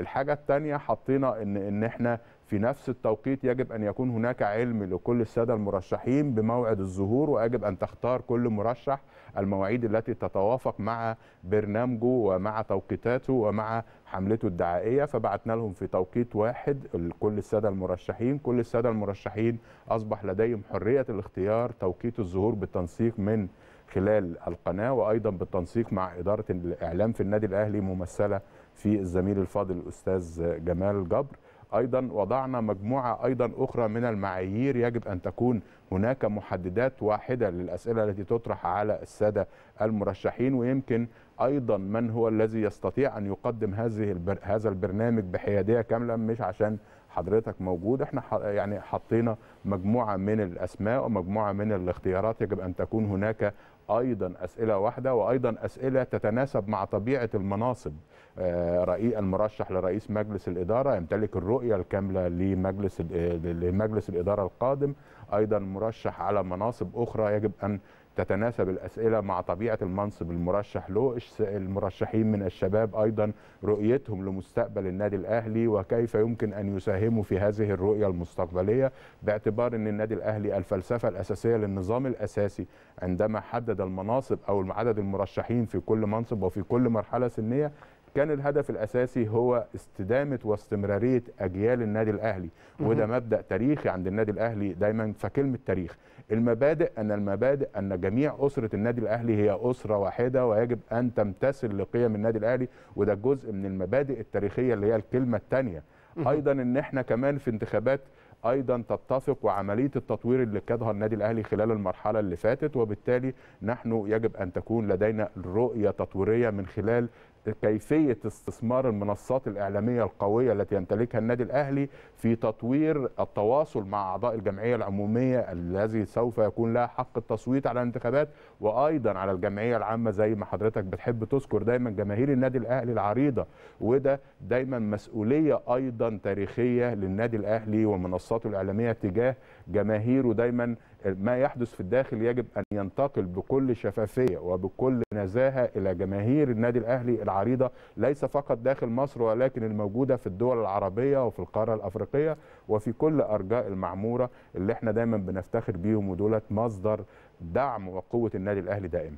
الحاجة الثانية حطينا ان إن إحنا في نفس التوقيت يجب أن يكون هناك علم لكل السادة المرشحين بموعد الظهور ويجب أن تختار كل مرشح المواعيد التي تتوافق مع برنامجه ومع توقيتاته ومع حملته الدعائية. فبعتنا لهم في توقيت واحد كل السادة المرشحين. كل السادة المرشحين أصبح لديهم حرية الاختيار توقيت الظهور بالتنسيق من خلال القناة وأيضا بالتنسيق مع إدارة الإعلام في النادي الأهلي ممثلة في الزميل الفاضل الأستاذ جمال جبر. أيضا وضعنا مجموعة أيضا أخرى من المعايير يجب أن تكون هناك محددات واحدة للأسئلة التي تطرح على السادة المرشحين ويمكن أيضا من هو الذي يستطيع أن يقدم هذه البر... هذا البرنامج بحيادية كاملة؟ مش عشان حضرتك موجود إحنا ح... يعني حطينا مجموعة من الأسماء ومجموعة من الاختيارات يجب أن تكون هناك أيضا أسئلة واحدة وأيضا أسئلة تتناسب مع طبيعة المناصب. رئيس المرشح لرئيس مجلس الإدارة يمتلك الرؤية الكاملة لمجلس لمجلس الإدارة القادم. أيضا مرشح على مناصب أخرى يجب أن تتناسب الأسئلة مع طبيعة المنصب المرشح له المرشحين من الشباب أيضا رؤيتهم لمستقبل النادي الأهلي وكيف يمكن أن يساهموا في هذه الرؤية المستقبلية؟ باعتبار إن النادي الأهلي الفلسفة الأساسية للنظام الأساسي عندما حدد المناصب أو عدد المرشحين في كل منصب وفي كل مرحلة سنية كان الهدف الأساسي هو استدامة واستمرارية أجيال النادي الأهلي وده مبدأ تاريخي عند النادي الأهلي دايما فكلمه تاريخ. المبادئ أن المبادئ أن جميع أسرة النادي الأهلي هي أسرة واحدة ويجب أن تمتثل لقيم النادي الأهلي وده جزء من المبادئ التاريخية اللي هي الكلمة الثانية. أيضا إن إحنا كمان في انتخابات أيضا تتفق وعمليه التطوير اللي كادها النادي الأهلي خلال المرحلة اللي فاتت وبالتالي نحن يجب أن تكون لدينا رؤية تطويرية من خلال كيفية استثمار المنصات الإعلامية القوية التي يمتلكها النادي الأهلي في تطوير التواصل مع أعضاء الجمعية العمومية الذي سوف يكون لها حق التصويت على الانتخابات وأيضا على الجمعية العامة زي ما حضرتك بتحب تذكر دايما جماهير النادي الأهلي العريضة وده دايما مسؤولية أيضا تاريخية للنادي الأهلي ومنصاته الإعلامية تجاه جماهيره دايما ما يحدث في الداخل يجب أن ينتقل بكل شفافية وبكل نزاهة إلى جماهير النادي الأهلي العريضة ليس فقط داخل مصر ولكن الموجودة في الدول العربية وفي القارة الأفريقية وفي كل أرجاء المعمورة اللي إحنا دايما بنفتخر بيهم ودولت مصدر دعم وقوة النادي الأهلي دائما.